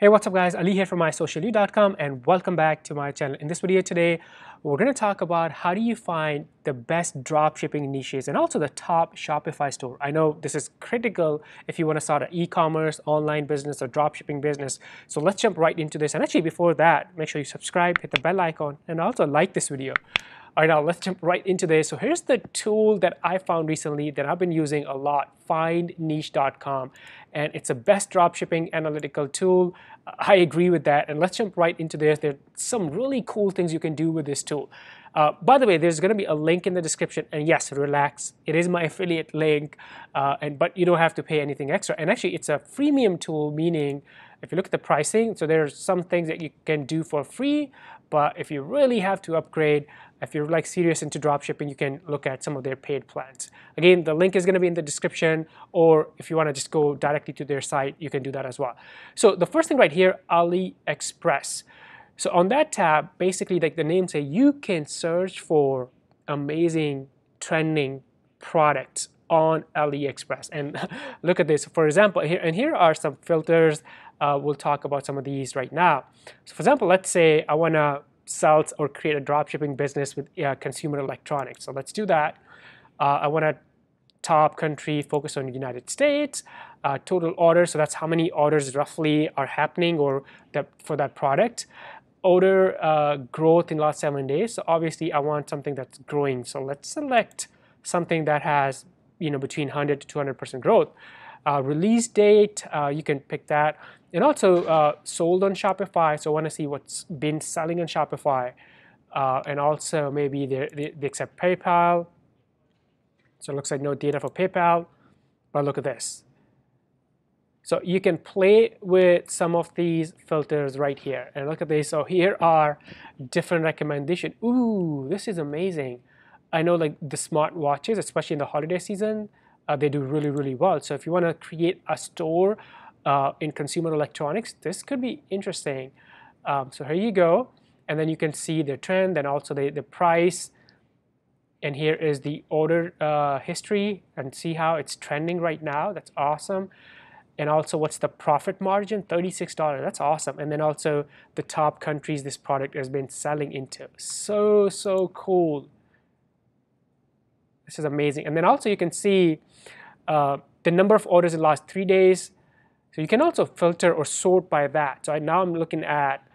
Hey, what's up guys? Ali here from isocialyou.com and welcome back to my channel. In this video today, we're going to talk about how do you find the best dropshipping niches and also the top Shopify store. I know this is critical if you want to start an e-commerce, online business or dropshipping business. So let's jump right into this. And actually before that, make sure you subscribe, hit the bell icon and also like this video. All right, now let's jump right into this. So here's the tool that I found recently that I've been using a lot, findniche.com. And it's a best dropshipping analytical tool. I agree with that. And let's jump right into this. There's some really cool things you can do with this tool. Uh, by the way, there's going to be a link in the description. And yes, relax. It is my affiliate link, uh, and but you don't have to pay anything extra. And actually, it's a freemium tool, meaning if you look at the pricing, so there's some things that you can do for free, but if you really have to upgrade, if you're like serious into dropshipping, you can look at some of their paid plans. Again, the link is going to be in the description, or if you want to just go directly to their site, you can do that as well. So the first thing right here, AliExpress. So on that tab, basically like the name say, you can search for amazing trending products on AliExpress. And look at this, for example, here, and here are some filters. Uh, we'll talk about some of these right now. So for example, let's say I want to sell or create a dropshipping business with uh, consumer electronics. So let's do that. Uh, I want to top country focus on the United States, uh, total orders, so that's how many orders roughly are happening or that for that product. Order uh, growth in last seven days, so obviously I want something that's growing. So let's select something that has you know between 100 to 200% growth. Uh, release date, uh, you can pick that. And also uh, sold on Shopify, so I want to see what's been selling on Shopify. Uh, and also maybe they, they, accept PayPal. So it looks like no data for PayPal, but look at this. So you can play with some of these filters right here. And look at this. So here are different recommendations. Ooh, this is amazing. I know like the smart watches, especially in the holiday season, uh, they do really, really well. So if you want to create a store uh, in consumer electronics, this could be interesting. Um, so here you go. And then you can see the trend and also the, the price. And here is the order uh, history and see how it's trending right now. That's awesome. And also what's the profit margin? $36, that's awesome. And then also the top countries this product has been selling into. So, so cool. This is amazing. And then also you can see uh, the number of orders in the last three days, so you can also filter or sort by that. So now I'm looking at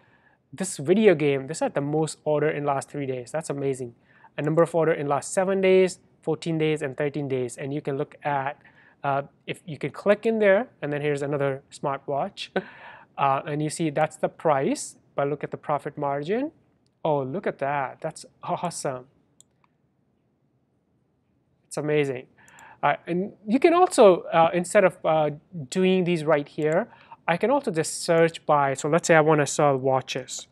this video game. This had the most order in last three days. That's amazing. A number of order in last seven days, 14 days, and 13 days. And you can look at, uh, if you can click in there, and then here's another smartwatch. Uh, and you see that's the price, but look at the profit margin. Oh, look at that. That's awesome. It's amazing. Uh, and you can also, uh, instead of uh, doing these right here, I can also just search by, so let's say I want to sell watches.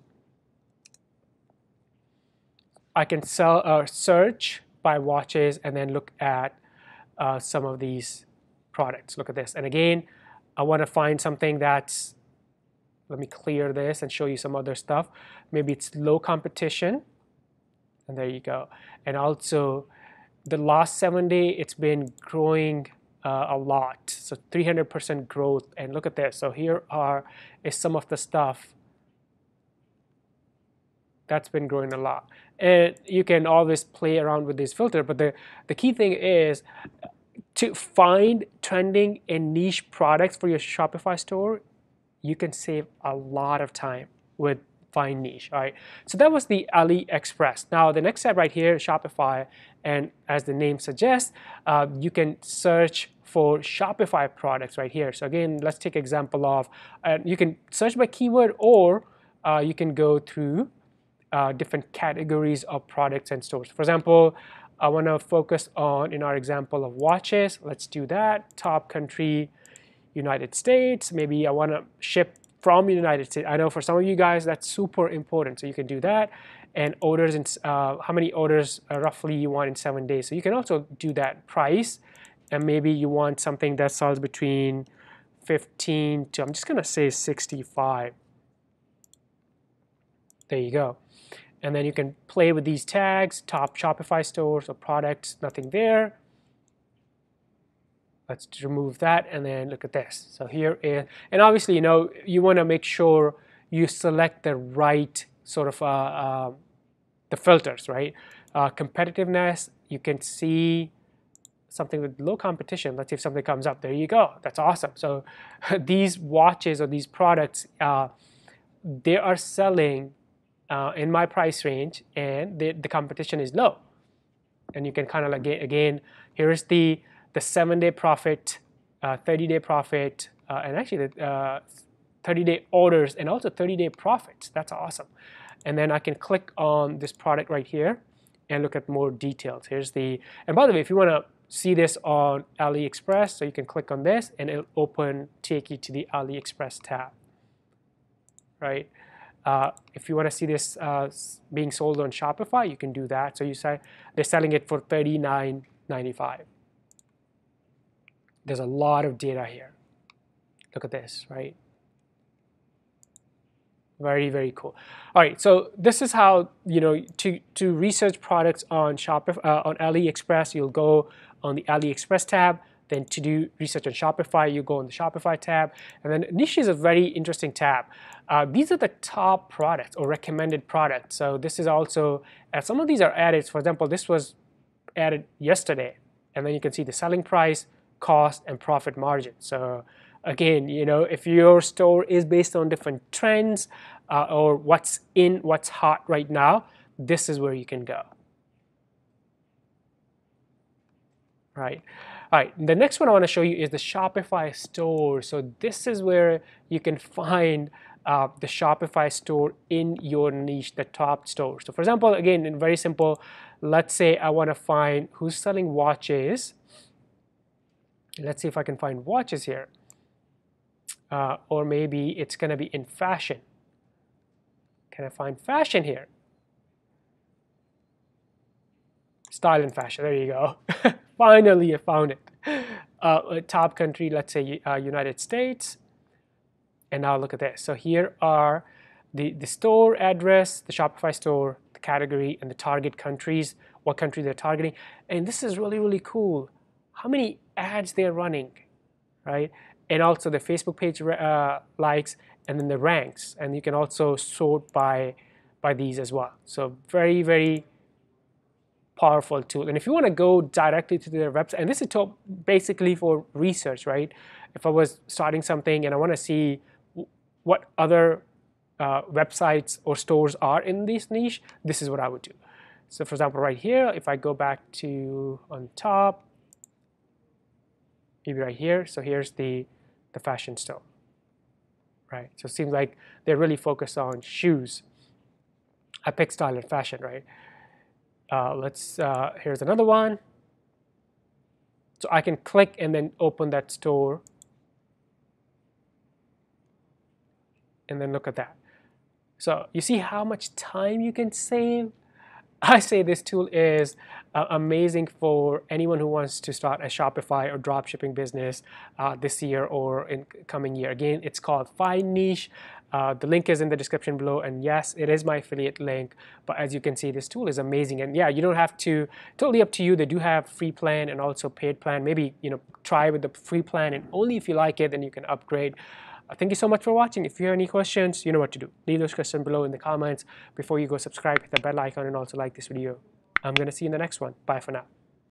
I can sell uh, search by watches and then look at uh, some of these products. Look at this. And again, I want to find something that's, let me clear this and show you some other stuff. Maybe it's low competition. And there you go. And also, the last seven day, it's been growing uh, a lot. So 300% growth. And look at this. So here are is some of the stuff that's been growing a lot. And you can always play around with this filter. But the, the key thing is to find trending and niche products for your Shopify store, you can save a lot of time with find niche, all right? So that was the AliExpress. Now the next step right here, Shopify, and as the name suggests, uh, you can search for Shopify products right here. So again, let's take example of, uh, you can search by keyword or uh, you can go through uh, different categories of products and stores. For example, I want to focus on, in our example of watches, let's do that. Top country, United States. Maybe I want to ship from United States. I know for some of you guys that's super important, so you can do that. And orders, and uh, how many orders uh, roughly you want in seven days. So you can also do that price, and maybe you want something that sells between 15 to, I'm just gonna say 65. There you go. And then you can play with these tags, top Shopify stores or products, nothing there. Let's remove that and then look at this. So here is, and obviously, you know, you want to make sure you select the right sort of uh, uh, the filters, right? Uh, competitiveness, you can see something with low competition. Let's see if something comes up. There you go. That's awesome. So these watches or these products, uh, they are selling uh, in my price range and the, competition is low. And you can kind of like, again, here's the, the seven day profit, uh, 30 day profit, uh, and actually the uh, 30 day orders and also 30 day profits. That's awesome. And then I can click on this product right here and look at more details. Here's the, and by the way, if you want to see this on AliExpress, so you can click on this and it'll open, take you to the AliExpress tab, right? Uh, if you want to see this uh, being sold on Shopify, you can do that. So you say they're selling it for $39.95. There's a lot of data here. Look at this, right? Very, very cool. All right, so this is how, you know, to, to research products on Shopify, uh, on AliExpress, you'll go on the AliExpress tab. Then to do research on Shopify, you go on the Shopify tab. And then niche is a very interesting tab. Uh, these are the top products or recommended products. So this is also, uh, some of these are added. For example, this was added yesterday. And then you can see the selling price, cost, and profit margin. So again, you know, if your store is based on different trends uh, or what's in, what's hot right now, this is where you can go. Right. All right, the next one I want to show you is the Shopify store. So this is where you can find uh, the Shopify store in your niche, the top store. So for example, again, in very simple, let's say I want to find who's selling watches. Let's see if I can find watches here uh, or maybe it's going to be in fashion. Can I find fashion here? Style and fashion, there you go. Finally, I found it. Uh, top country, let's say uh, United States. And now look at this. So here are the, the store address, the Shopify store, the category, and the target countries, what country they're targeting. And this is really, really cool. How many ads they're running, right? and also the Facebook page uh, likes and then the ranks. And you can also sort by by these as well. So very very powerful tool. And if you want to go directly to their website and this is basically for research right? If I was starting something and I want to see what other uh, websites or stores are in this niche this is what I would do. So for example right here if I go back to on top maybe right here so here's the the fashion store, right? So it seems like they're really focused on shoes. I pick style and fashion, right? Uh, let's, uh, here's another one. So I can click and then open that store and then look at that. So you see how much time you can save I say this tool is uh, amazing for anyone who wants to start a Shopify or dropshipping business uh, this year or in coming year. Again, it's called Find Niche. Uh, the link is in the description below, and yes, it is my affiliate link. But as you can see, this tool is amazing, and yeah, you don't have to. Totally up to you. They do have free plan and also paid plan. Maybe you know try with the free plan, and only if you like it, then you can upgrade. Uh, thank you so much for watching. If you have any questions, you know what to do. Leave those questions below in the comments. Before you go, subscribe, hit the bell icon, and also like this video. I'm going to see you in the next one. Bye for now.